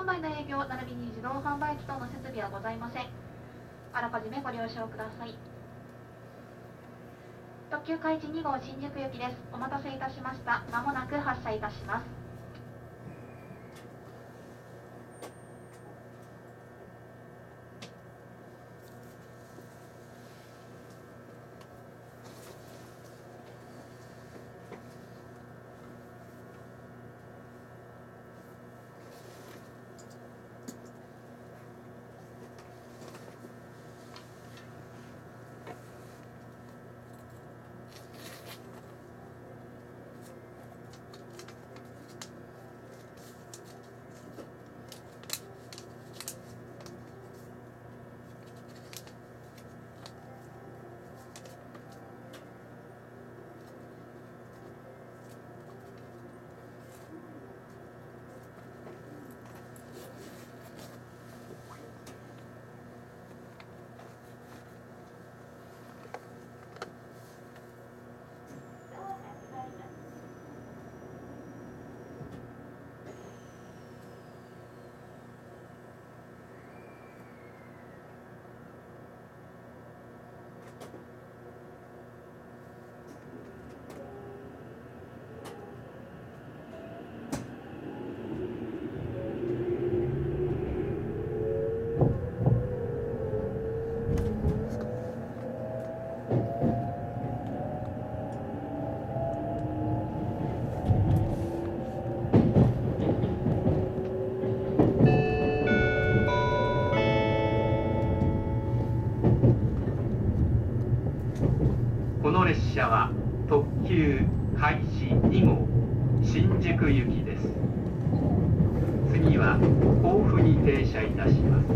販売の営業並びに自動販売機等の設備はございません。あらかじめご了承ください。特急開示2号新宿行きです。お待たせいたしました。まもなく発車いたします。車は特急開始2号新宿行きです次は甲府に停車いたします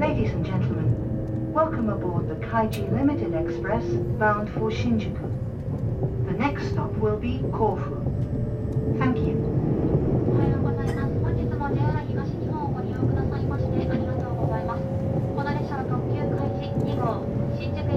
Ladies and gentlemen, welcome aboard the Kaiji Limited Express bound for Shinjuku. The next stop will be Corfu. 新宿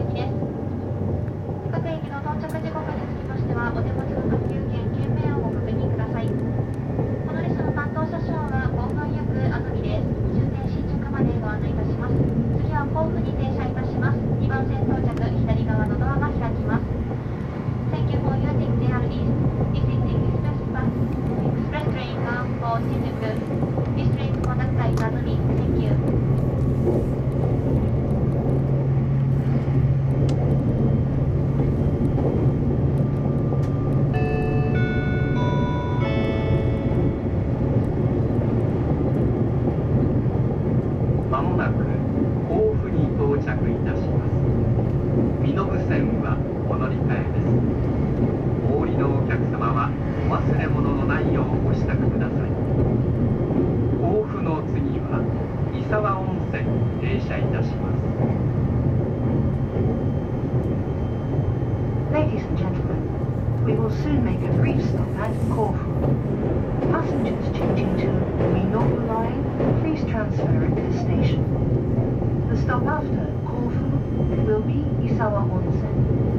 at this station. The stop after Corfu will be Isawa Onsen.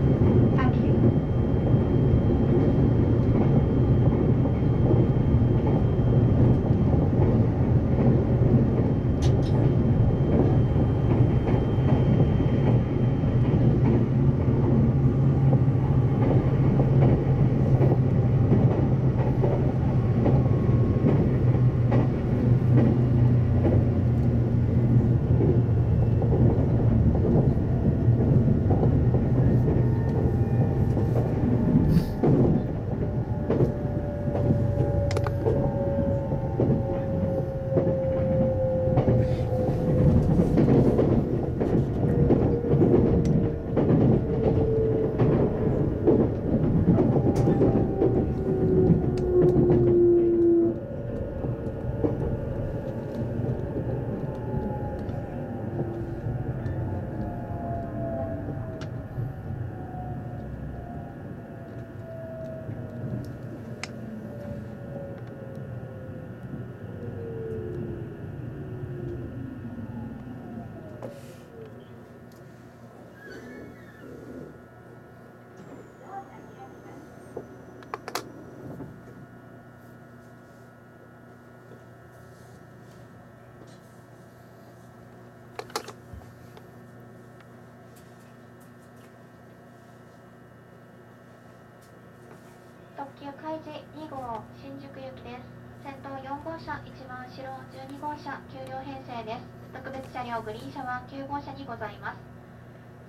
急開示2号新宿行きです。先頭4号車一番後ろ12号車9両編成です特別車両グリーン車は9号車にございます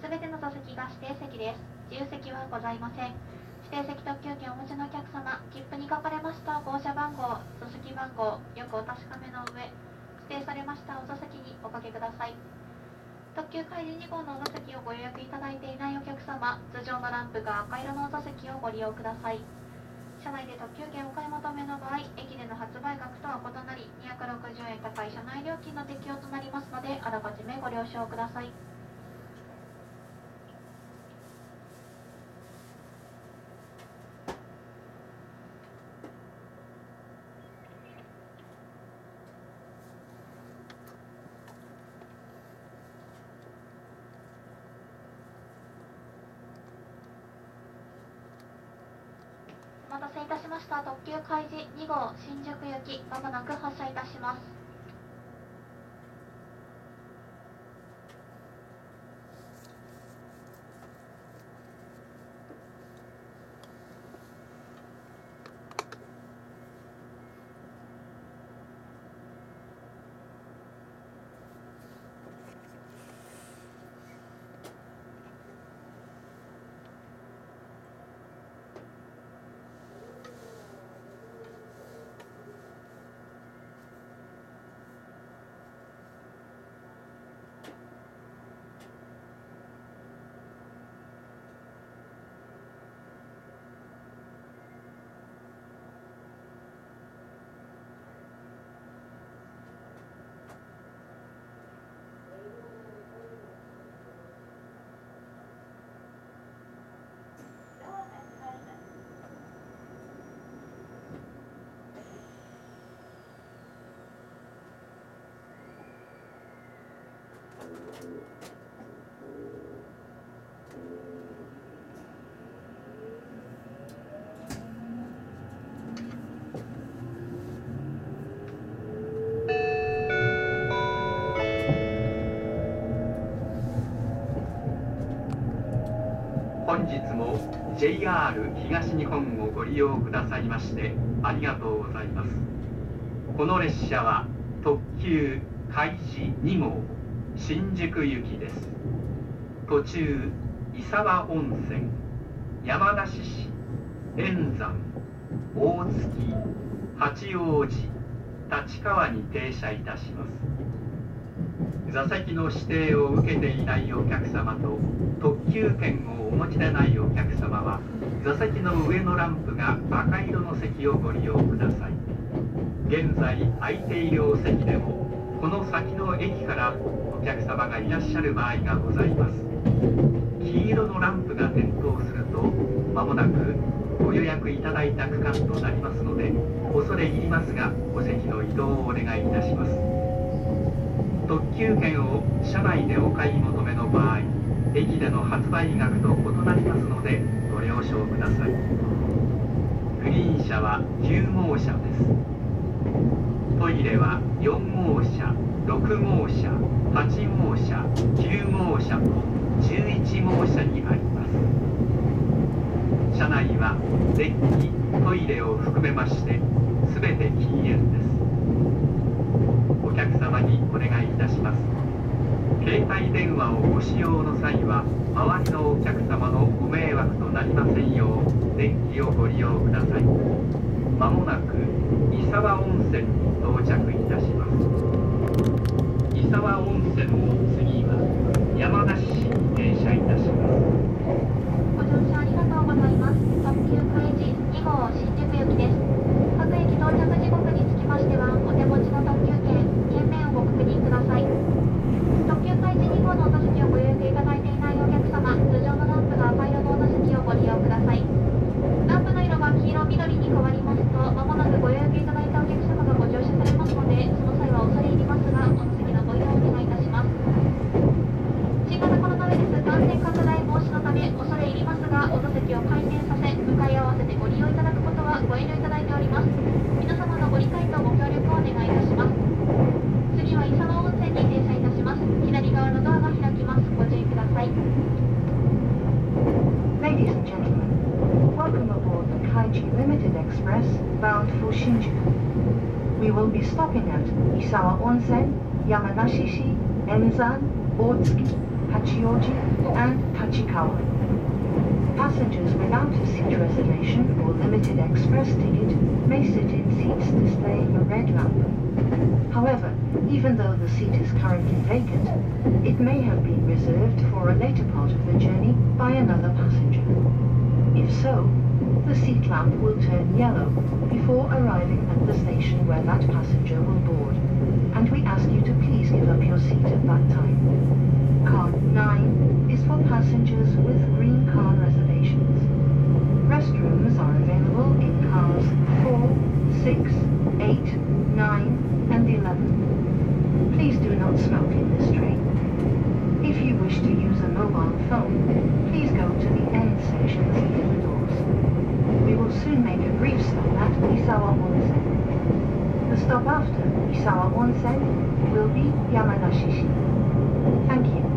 すべての座席が指定席です。自由席はございません指定席特急券をお持ちのお客様切符に書かれました号車番号座席番号よくお確かめの上指定されましたお座席におかけください。特急開示2号のお座席をご予約いただいていないお客様通常のランプが赤色のお座席をご利用ください。車内で特急券お買い求めの場合駅での発売額とは異なり260円高い車内料金の適用となりますのであらかじめご了承ください。せいたしました特急開示2号新宿行きまもなく発車いたします。本日も JR 東日本をご利用くださいましてありがとうございます。この列車は特急開示2号。新宿行きです。途中伊沢温泉山梨市円山大月八王子立川に停車いたします。座席の指定を受けていないお客様と特急券をお持ちでないお客様は座席の上のランプが赤色の席をご利用ください。現在空いているお席でもこの先の駅からお客様がいらっしゃる場合がございます。黄色のランプが点灯するとまもなくご予約いただいた区間となりますので恐れ入りますがお席の移動をお願いいたします。特急券を車内でお買い求めの場合駅での発売額と異なりますのでご了承ください。グリーン車は9号車です。トイレは4号車6号車8号車9号車と11号車にあります。車内は電気トイレを含めまして全て禁煙です。お客様にお願いいたします。携帯電話をご使用の際は周りのお客様のご迷惑となりませんよう電気をご利用ください。まもなく伊沢温泉に到着 seats displaying a red lamp. However, even though the seat is currently vacant, it may have been reserved for a later part of the journey by another passenger. If so, the seat lamp will turn yellow before arriving at the station where that passenger will board, and we ask you to please give up your seat at that time. Car 9 is for passengers with green car reservations. Restrooms are available in cars 4, 6, 8, 9, and 11. Please do not smoke in this train. If you wish to use a mobile phone, please go to the end sections near the doors. We will soon make a brief stop at Isawa Onsen. The stop after Isawa Onsen will be Yamanashishi. Thank you.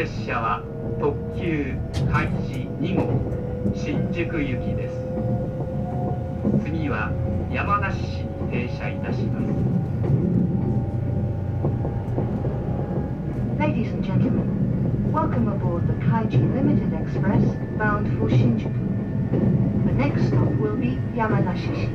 列車は特急開始2号新宿行きです次は山梨市に停車いたします Ladies and gentlemen, welcome aboard the Kaiji Limited Express bound for Shinjuku. The next stop will be Yamanashishi.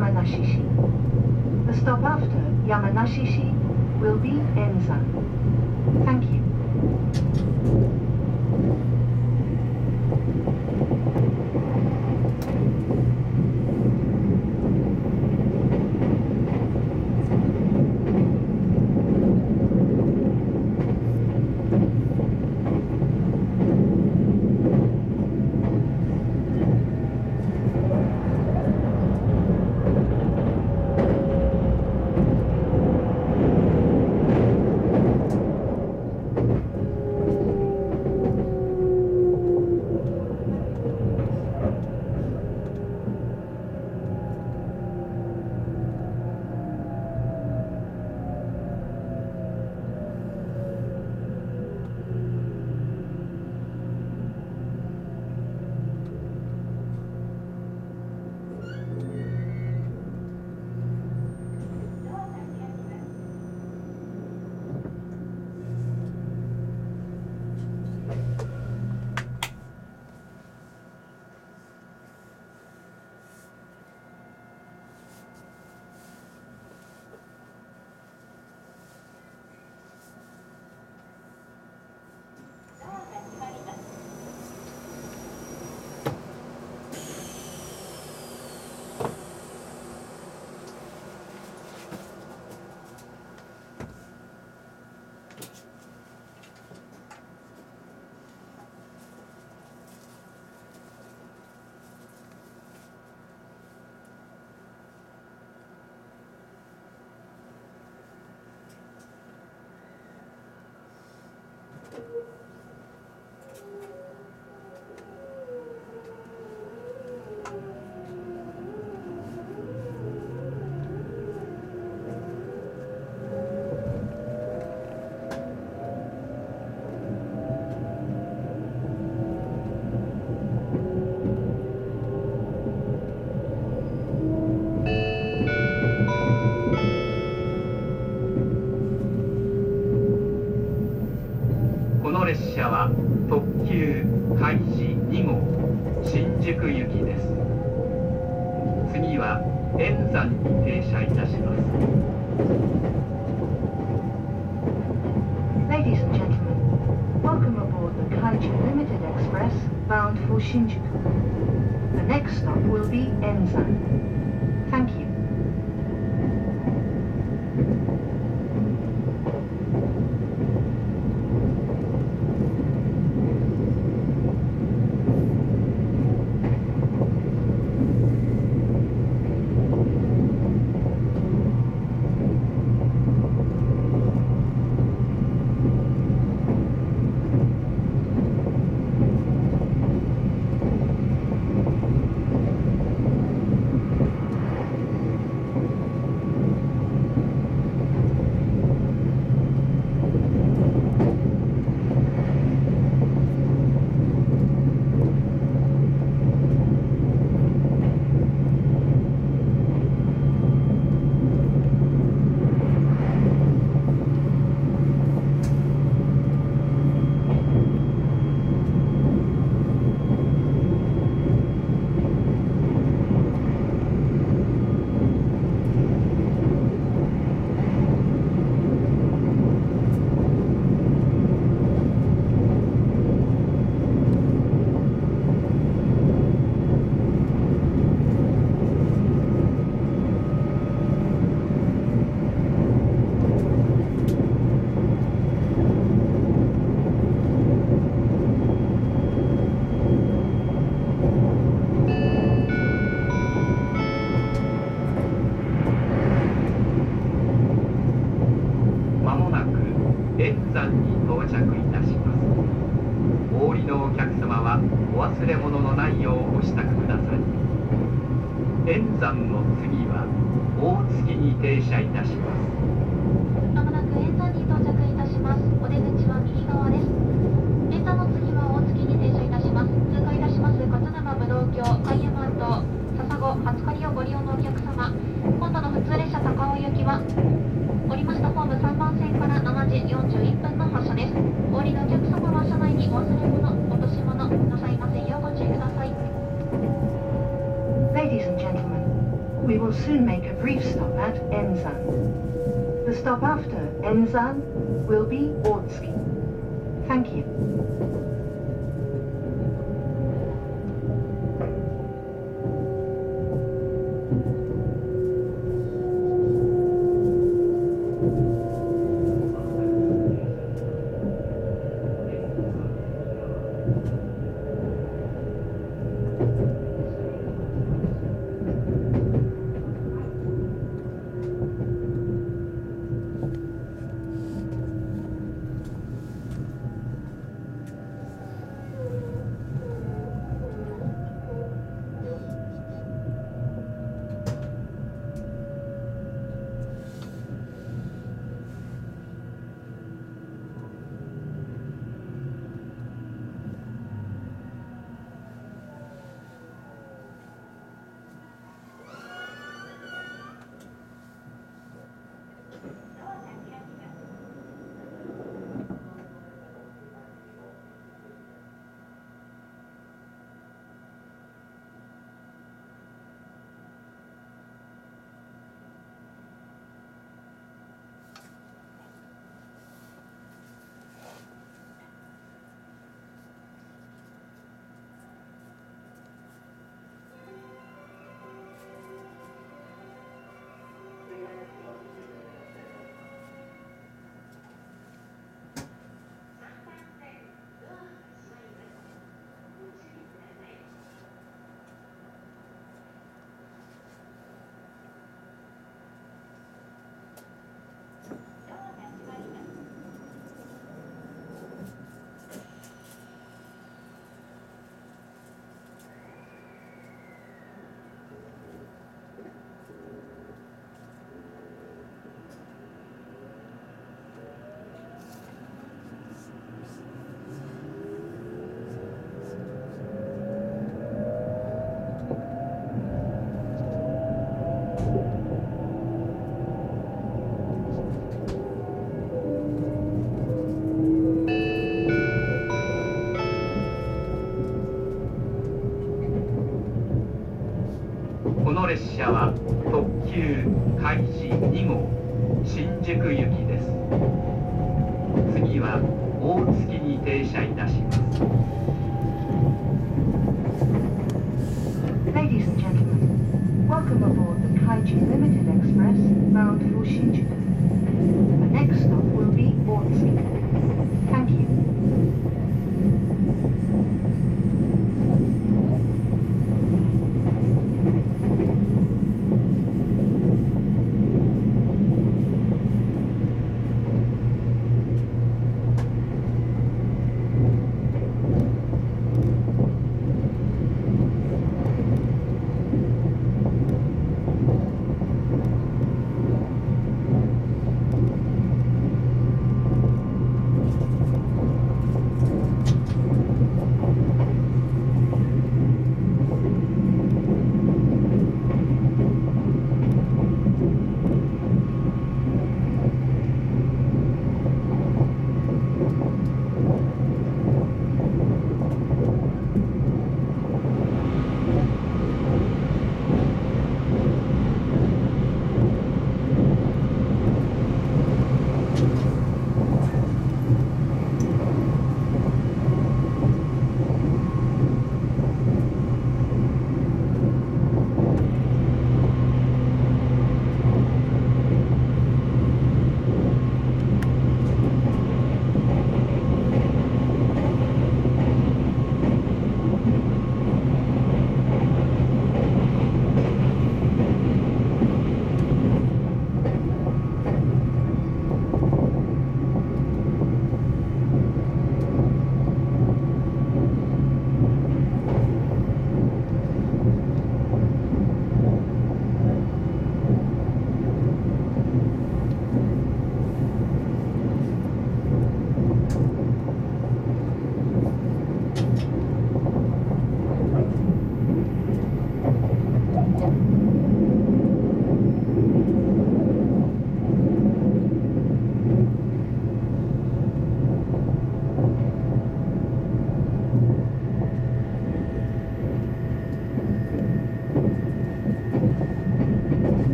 Yamanashishi. The stop after Yamanashishi will be Enzan. Susan will be Ornsky. Thank you. 急開始2号新宿行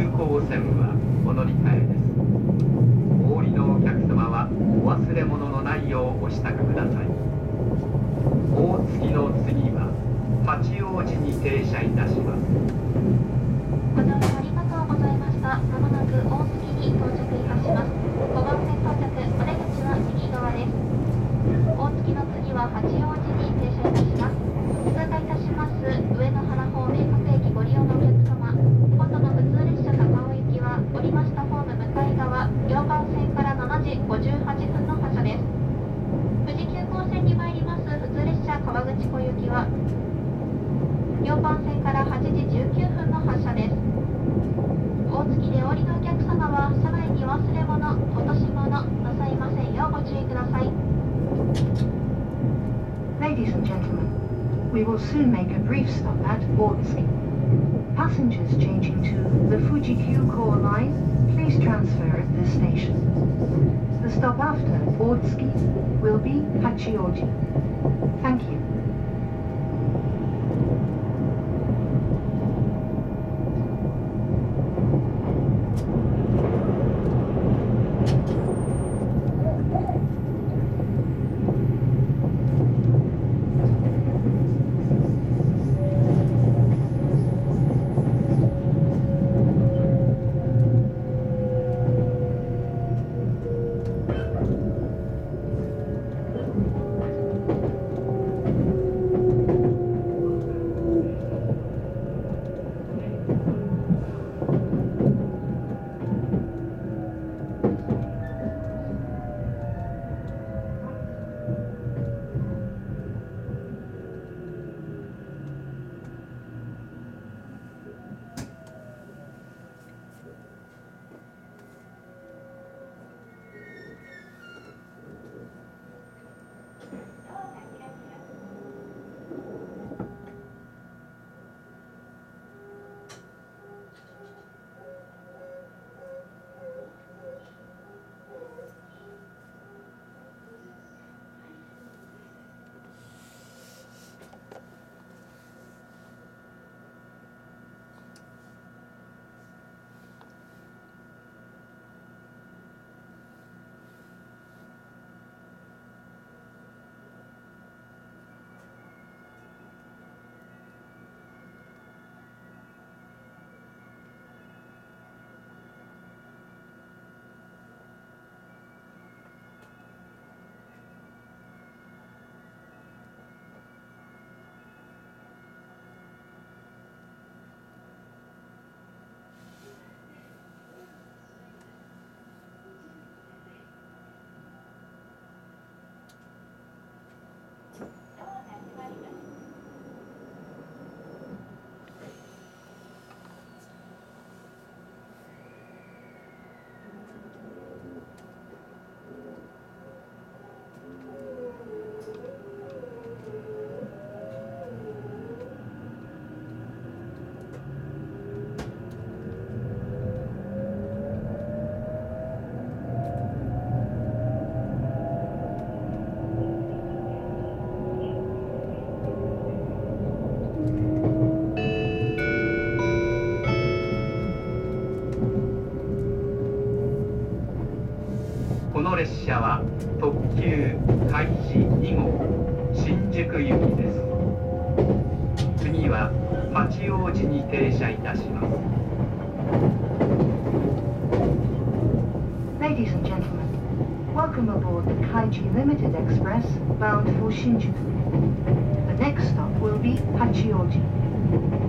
急行線はお乗り換えです。お降りのお客様はお忘れ物のないようお支度ください。大月の次は八王子に停車いたします。Will be Hachioji. 列車は特急開始2号新宿行きです次は八王子に停車いたします Ladies and gentlemen, welcome aboard the Kaiji Limited Express bound for Shinjuku. The next stop will be Hachioji.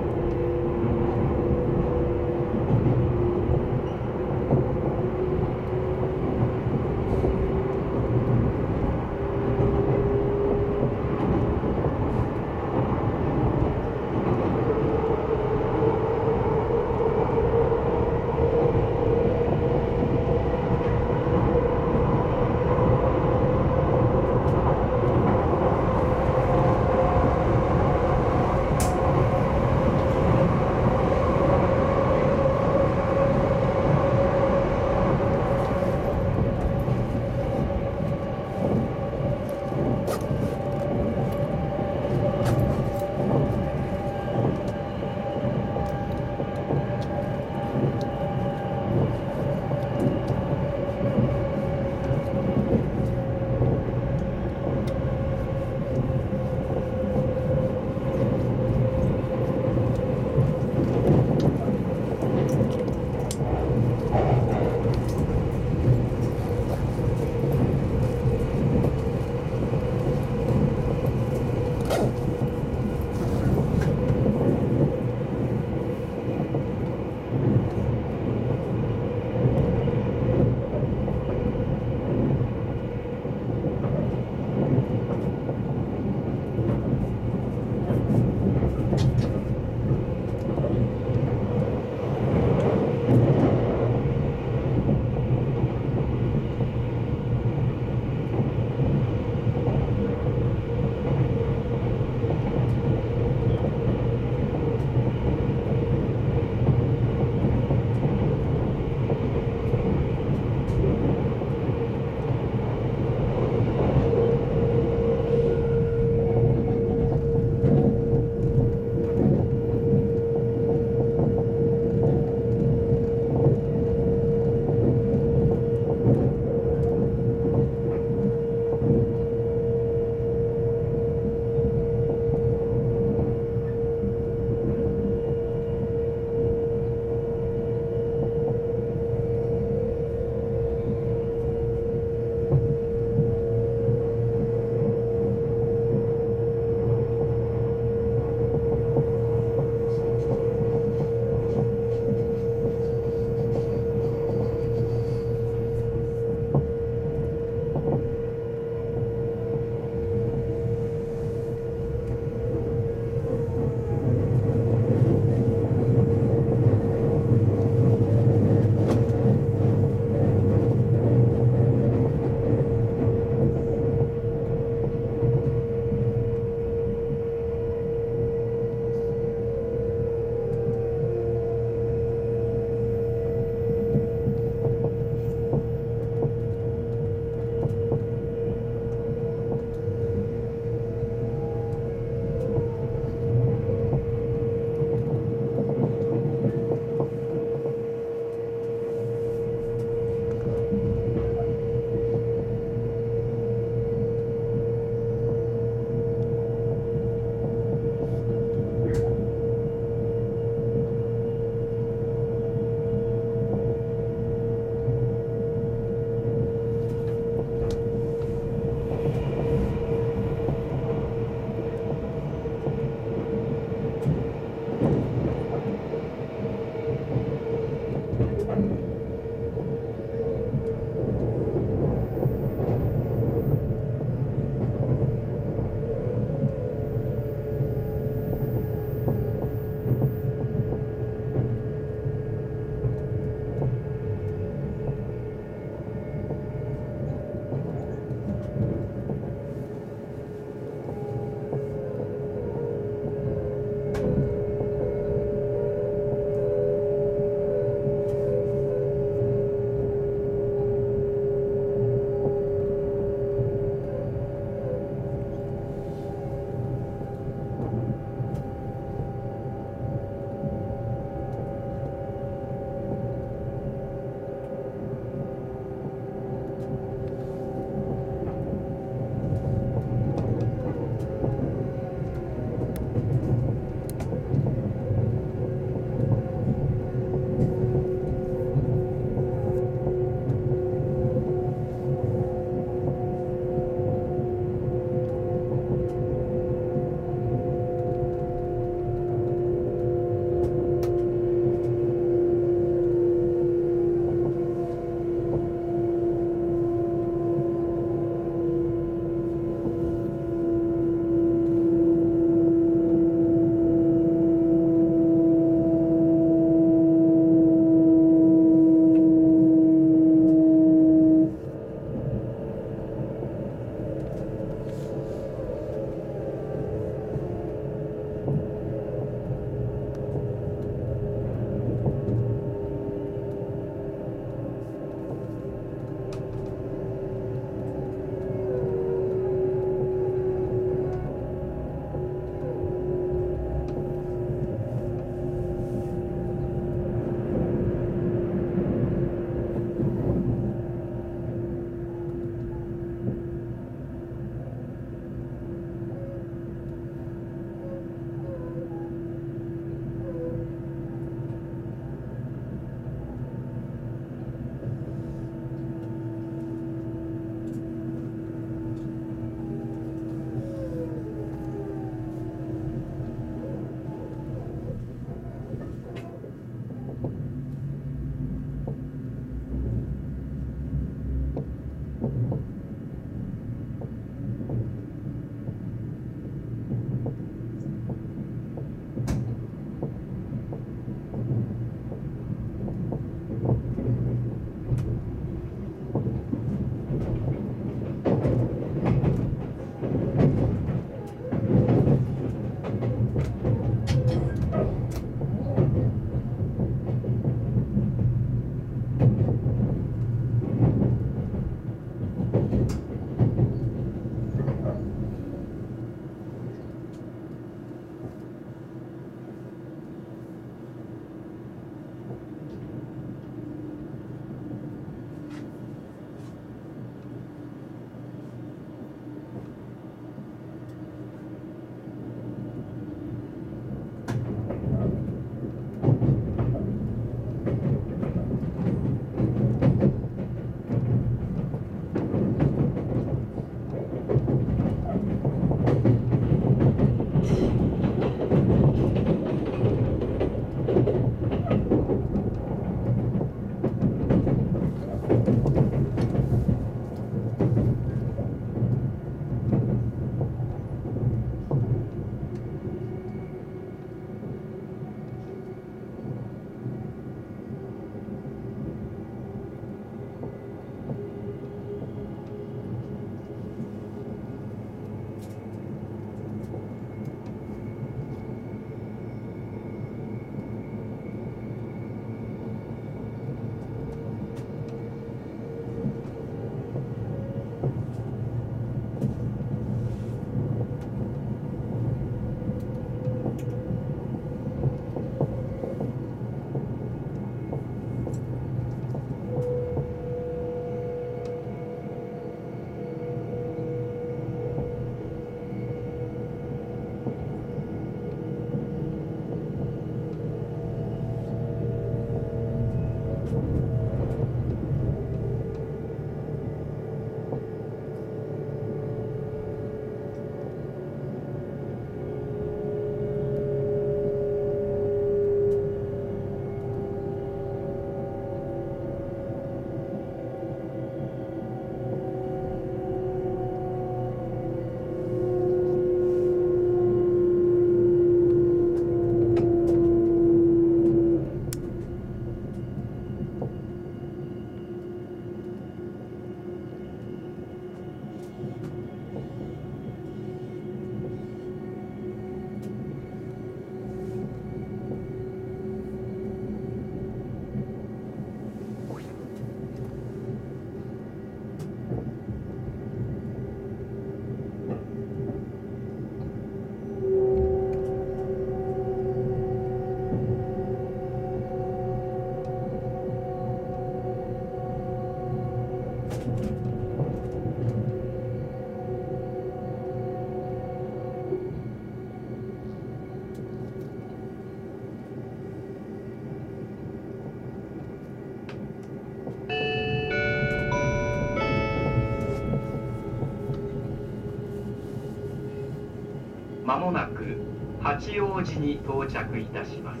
まもなく八王子に到着いたします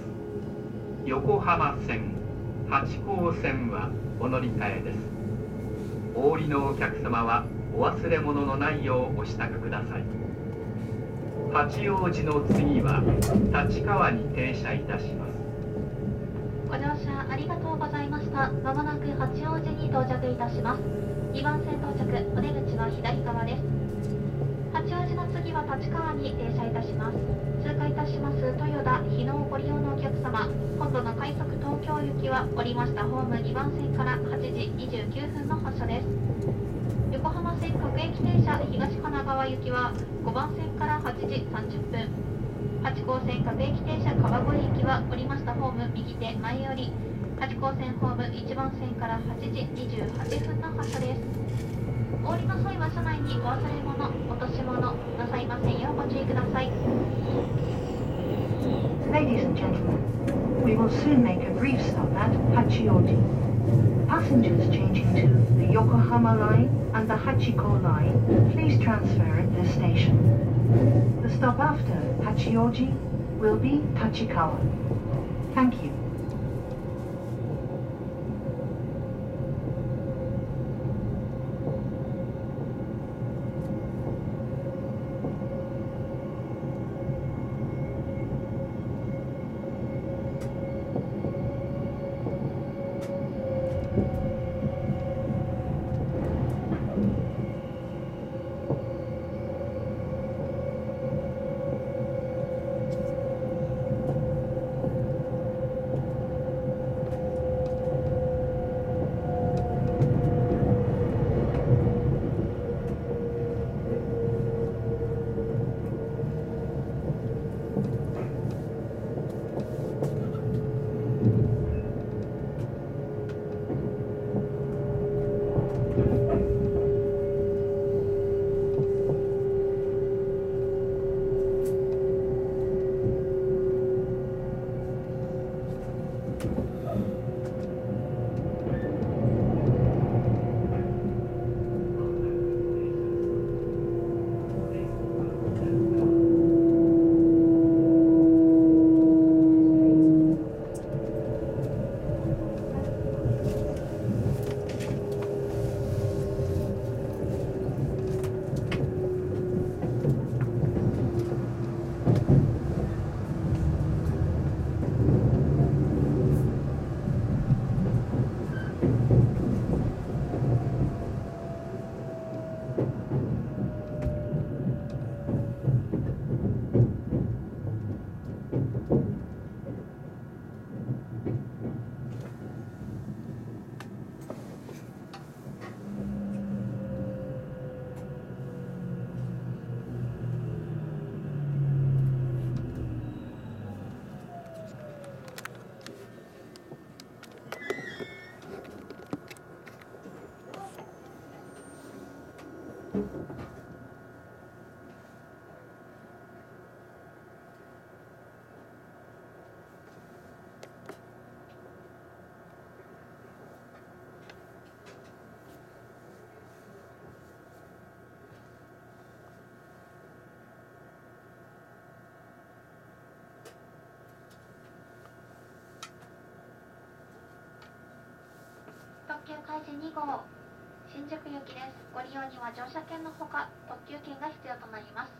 横浜線八高線はお乗り換えですお降りのお客様はお忘れ物のないようお支度ください八王子の次は立川に停車いたしますご乗車ありがとうございました。まもなく八王子に到着いたします。2番線到着、お出口は左側です。八王子の次は立川に停車いたします。通過いたします豊田、日野をご利用のお客様、今度の快速東京行きは降りましたホーム2番線から8時29分の発車です。横浜線各駅停車東神奈川行きは5番線から8時30分。八高線各駅停車川越行きは降りましたホーム右手前より八高線ホーム1番線から8時28分の発車です お降りの際は車内にお忘れ物落とし物なさいませんようご注意ください Ladies and gentlemen, we will soon make a brief stop at Hachioji. Passengers changing to the Yokohama line and the Hachiko line, please transfer at this station. The stop after Hachioji will be Tachikawa. Thank you. 急開示2号。新宿行きです。ご利用には乗車券のほか特急券が必要となります。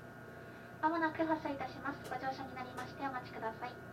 まもなく発車いたします。ご乗車になりましてお待ちください。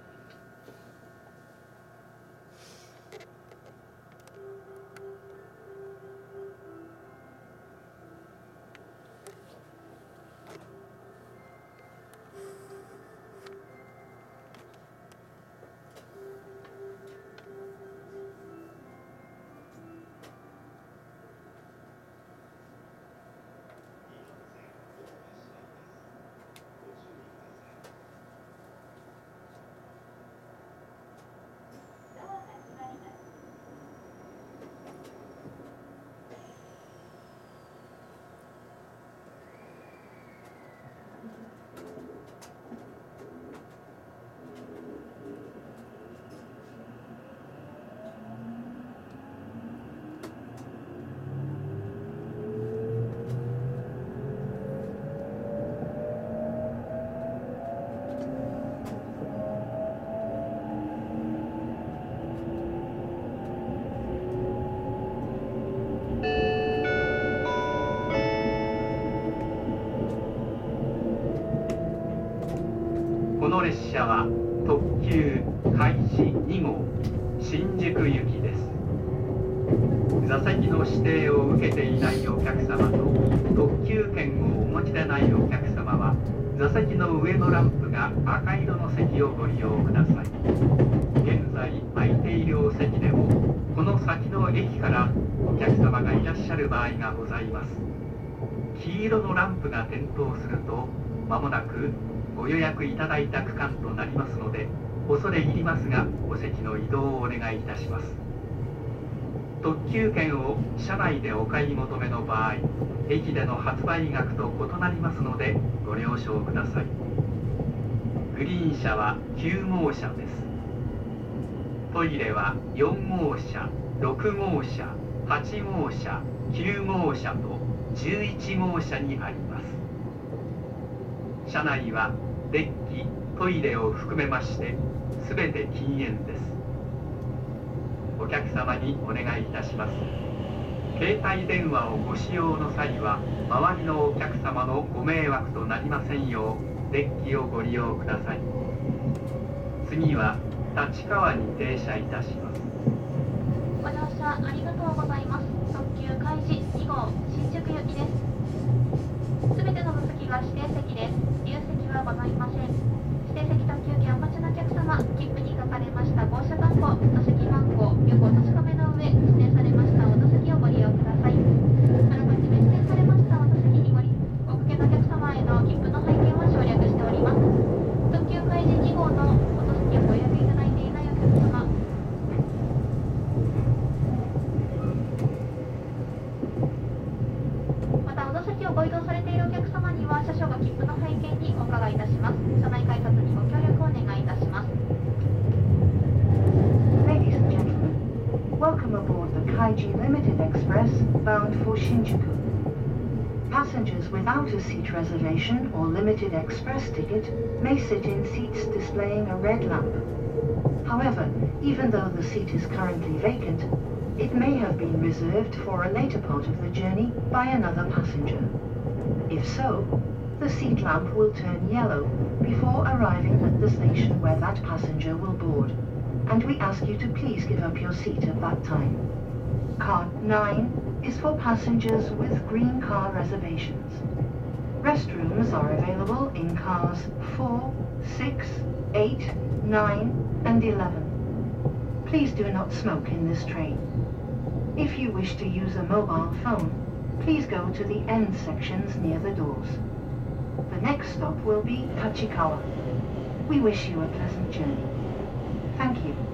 列車は特急開始2号新宿行きです。座席の指定を受けていないお客様と特急券をお持ちでないお客様は座席の上のランプが赤色の席をご利用ください。現在空いているお席でもこの先の駅からお客様がいらっしゃる場合がございます。黄色のランプが点灯するとまもなくご予約いただいた区間となりますので恐れ入りますがお席の移動をお願いいたします。特急券を車内でお買い求めの場合駅での発売額と異なりますのでご了承ください。グリーン車は9号車です。トイレは4号車6号車8号車9号車と11号車にあります。車内はデッキトイレを含めまして全て禁煙です。お客様にお願いいたします。携帯電話をご使用の際は周りのお客様のご迷惑となりませんようデッキをご利用ください。次は立川に停車いたします。ご乗車ありがとうございます。特急開始2号新宿行きです。すべての席が指定席です。自由席はございません。指定席特急券お待ちのお客様切符に書かれました号車番号座席番号よくお確かめの上 reservation or limited express ticket may sit in seats displaying a red lamp. However, even though the seat is currently vacant, it may have been reserved for a later part of the journey by another passenger. If so, the seat lamp will turn yellow before arriving at the station where that passenger will board, and we ask you to please give up your seat at that time. Car 9 is for passengers with green car reservations. Restrooms are available in cars 4, 6, 8, 9, and 11. Please do not smoke in this train. If you wish to use a mobile phone, please go to the end sections near the doors. The next stop will be Tachikawa. We wish you a pleasant journey. Thank you.「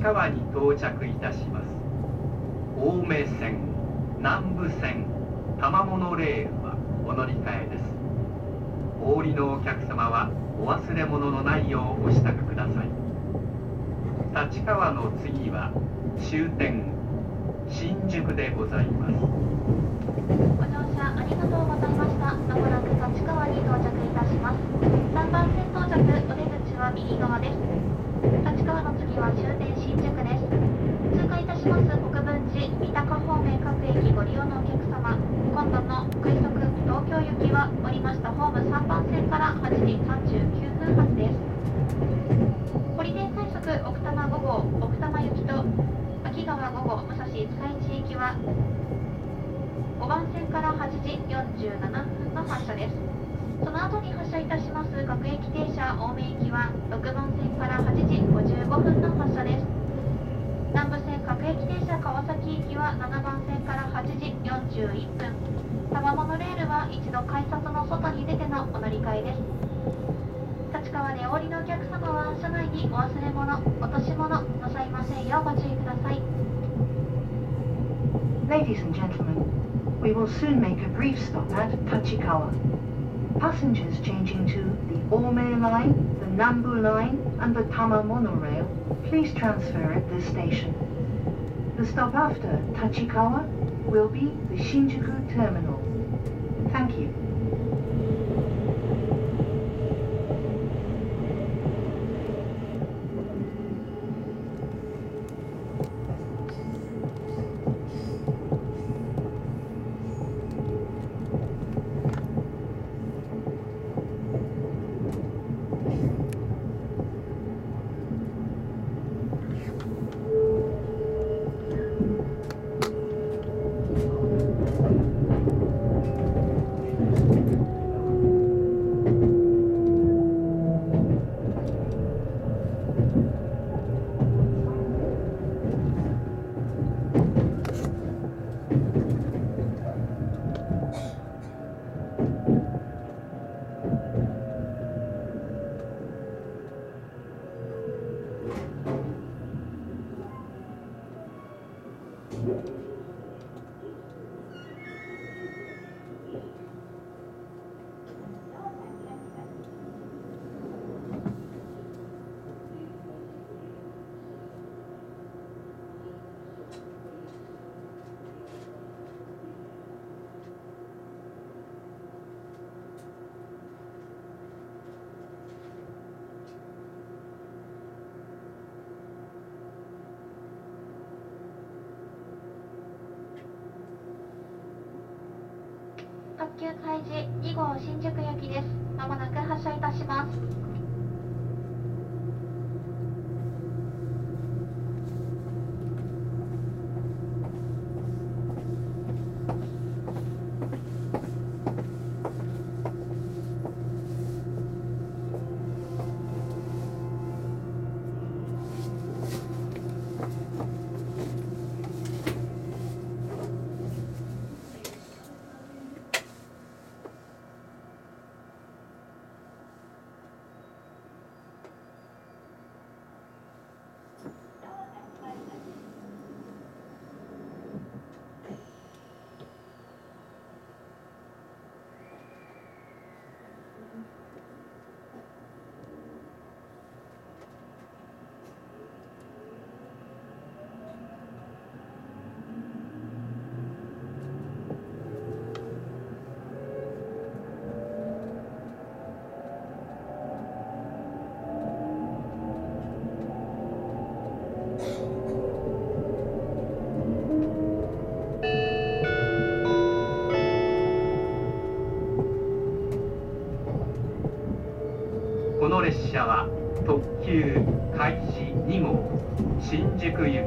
川に到着いたします。青梅線南武線多摩モノレールはお乗り換えです。お降りのお客様はお忘れ物のないようお支度ください。立川の次は終点新宿でございますご乗車ありがとうございました。まもなく立川に到着いたします。3番線到着、お出口は右側です。立川の次は終点新宿です。通過いたします国分寺、三鷹方面各駅ご利用のお客様、今度の快速東京行きは降りましたホーム3番線から8時39分発です。ホリデー快速奥多摩5号、奥多摩行きと秋川5号、武蔵五日市行きは5番線から8時47分の発車です。その後に発車いたします各駅停車青梅行きは6番線から8時55分の発車です。南武線各駅停車川崎行きは7番線から8時41分。多摩モノレールは一度改札の外に出てのお乗り換えです。立川でお降りのお客様は車内にお忘れ物、落とし物なさいませんようご注意ください。Ladies and gentlemen, we will soon make a brief stop at Tachikawa. Passengers changing to the Orme line, the Nambu line, and the Tama monorail, please transfer at this station. The stop after Tachikawa will be the Shinjuku terminal. Thank you. 急開示2号新宿行きです。まもなく発車いたします。の列車は特急開始2号新宿行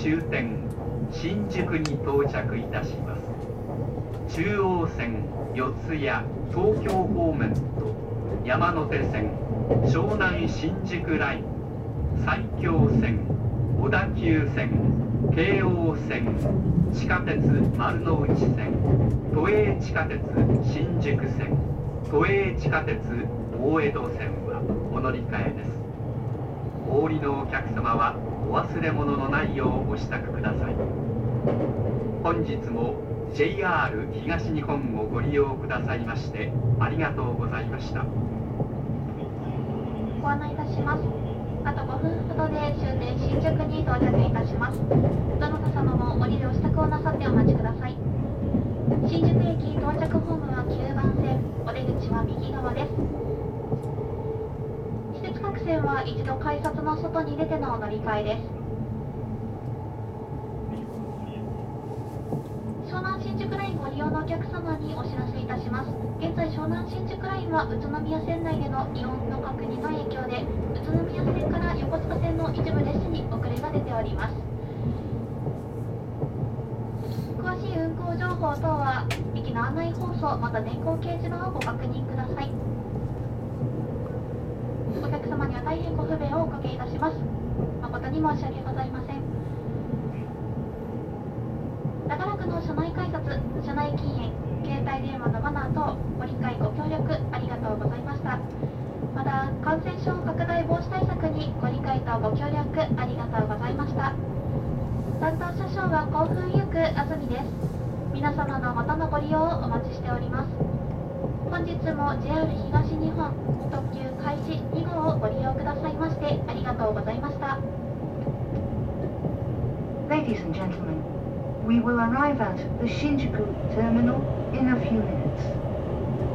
終点新宿に到着いたします。中央線四谷東京方面と山手線湘南新宿ライン埼京線小田急線京王線地下鉄丸の内線都営地下鉄新宿線都営地下鉄大江戸線はお乗り換えです。お降りのお客様はお忘れ物のないようお支度ください。本日も JR 東日本をご利用くださいましてありがとうございました。ご案内いたします。あと5分ほどで終点新宿に到着いたします。どなた様も降りるお支度をなさってお待ちください。新宿駅到着ホームは9番線お出口は右側です。施設各線は一度改札に出てのお乗り換えです。湘南新宿ラインご利用のお客様にお知らせいたします。現在湘南新宿ラインは宇都宮線内でのイオンの確認の影響で宇都宮線から横須賀線の一部列車に遅れが出ております。詳しい運行情報等は駅の案内放送また電光掲示板をご確認ください。お客様には大変ご不便を。おかけいたします。誠に申し訳ございません。長らくの車内改札、車内禁煙、携帯電話のマナー等ご理解ご協力ありがとうございました。また感染症拡大防止対策にご理解とご協力ありがとうございました。担当車掌は興奮ゆく安住です。皆様のまたのご利用をお待ちしております。本日も JR 東ださいましてありがとうございました Ladies and gentlemen, we will arrive at the Shinjuku terminal in a few minutes.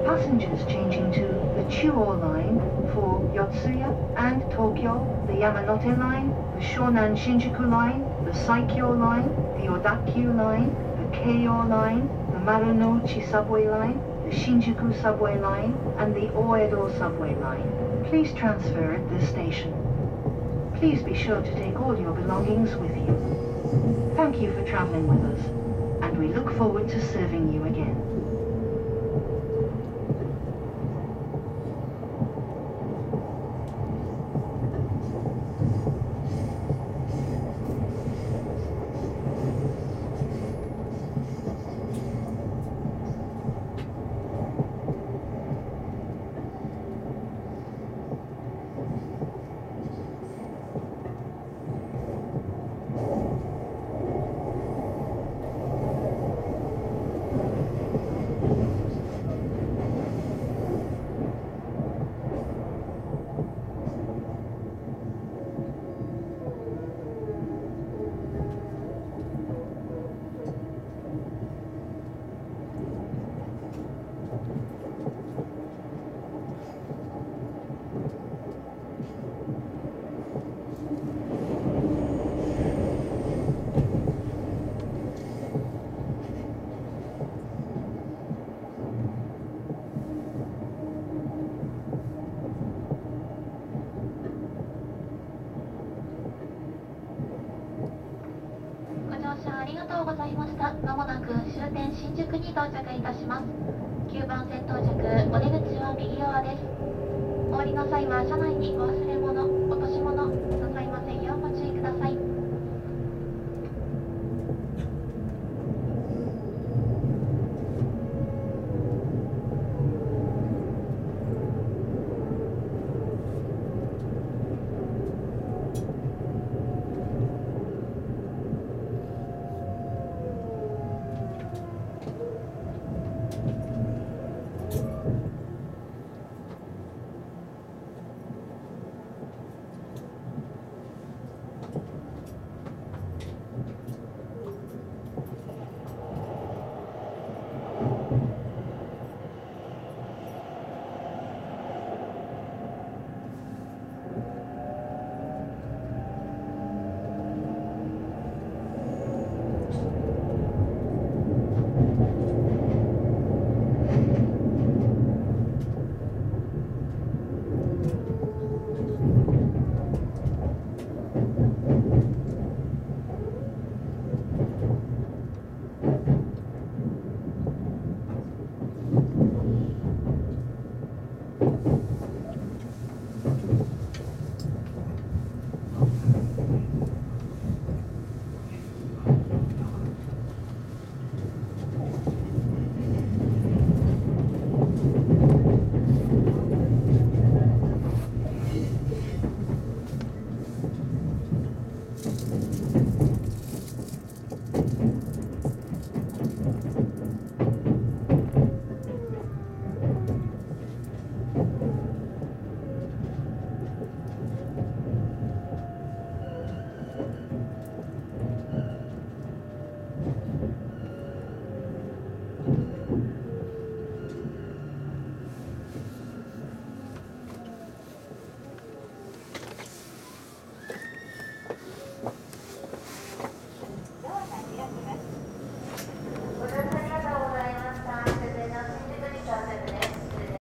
Passengers changing to the Chuo line for Yotsuya and Tokyo, the Yamanote line, the Shonan Shinjuku line, the Saikyo line, the Odakyu line, the Keio line, the Marunouchi subway line, the Shinjuku subway line, and the Oedo subway line. Please transfer at this station. Please be sure to take all your belongings with you. Thank you for traveling with us, and we look forward to serving you again. に到着いたします。